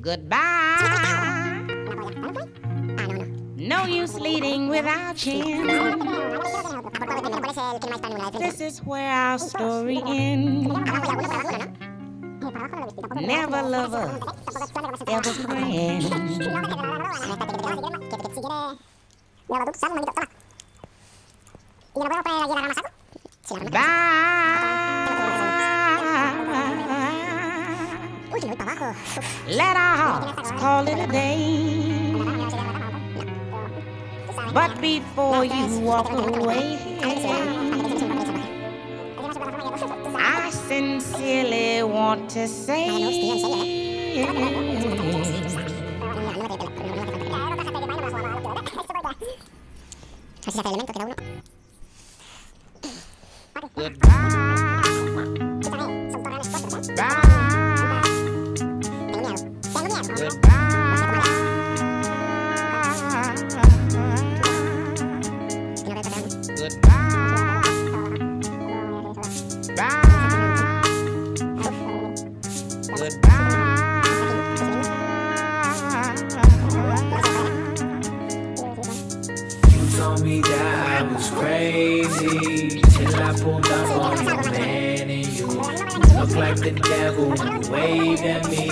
Goodbye. No use leading without chin. This is where our story ends. Never lovers, ever friends. Bye. Let our hearts call it a day. But before you walk away, I sincerely want to say. Goodbye. You told me that I was crazy till I pulled up on your man and you. Look like the devil when you waved at me.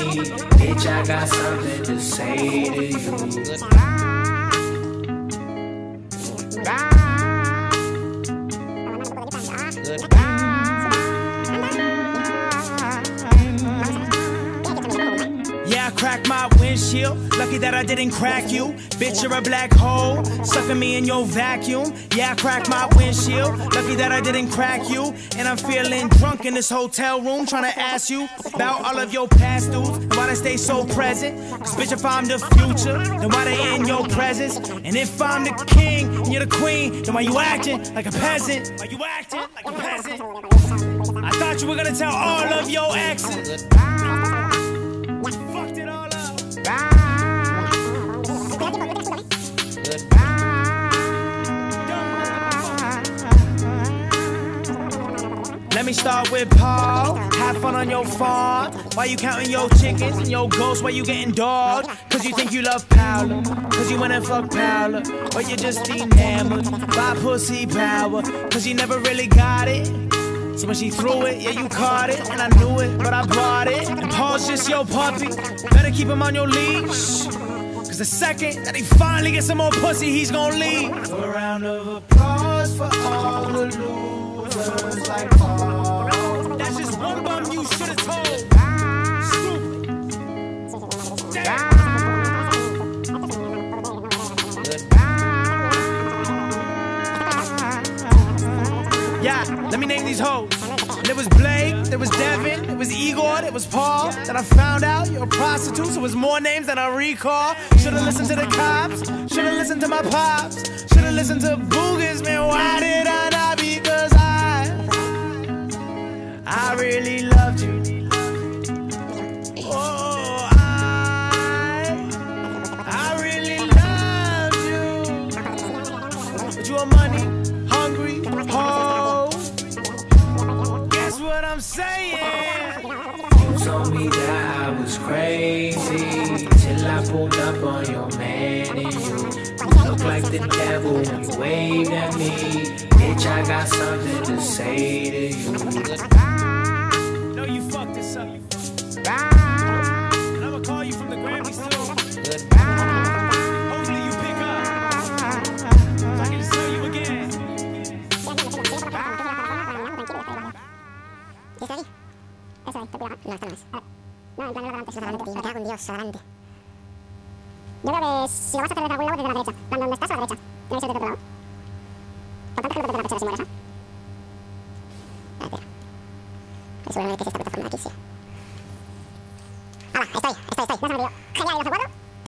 Bitch, I got something to say to you. Yeah, I cracked my windshield. Lucky that I didn't crack you. Bitch, you're a black hole. Sucking me in your vacuum. Yeah, I my windshield. Lucky that I didn't crack you. And I'm feeling drunk in this hotel room. Trying to ask you about all of your past dudes. And why they stay so present. Cause bitch, if I'm the future, then why they in your presence? And if I'm the king and you're the queen, then why you acting like a peasant? Why you acting like a peasant? I thought you were gonna tell all of your exes. Let me start with Paul. Have fun on your farm. Why you counting your chickens and your ghosts? Why you getting dogged? Cause you think you love Paula. Cause you wanna fuck Paula. Or you just enamored by pussy power. Cause you never really got it. So when she threw it, yeah, you caught it. And I knew it, but I brought it. And Paul's just your puppy. Better keep him on your leash. Cause the second that he finally gets some more pussy, he's gonna leave. A round of applause for all the losers That's just one bum you should've told. Stupid. Damn. Yeah, let me name these hoes. There was Blake, there was Devin, there was Igor, there was Paul. Then I found out you're a prostitute, so it was more names than I recall. Should've listened to the cops, should've listened to my pops, should've listened to Boogers, man. Why did I? I'm saying? You told me that I was crazy till I pulled up on your man and you. You look like the devil when you waved at me. Bitch, I got something to say to you. No, you fucked this up. And No, no adelante, sino adelante, tío. Me cago en Dios, adelante. Yo creo que si lo vas a hacer desde algún lado, desde la derecha. Plan, ¿dónde estás? A la derecha. Tiene que ser desde otro lado. Creo que desde la pechera si mueres, ¿ah? Vale, tira. Que seguramente que es esta plataforma de aquí, sí.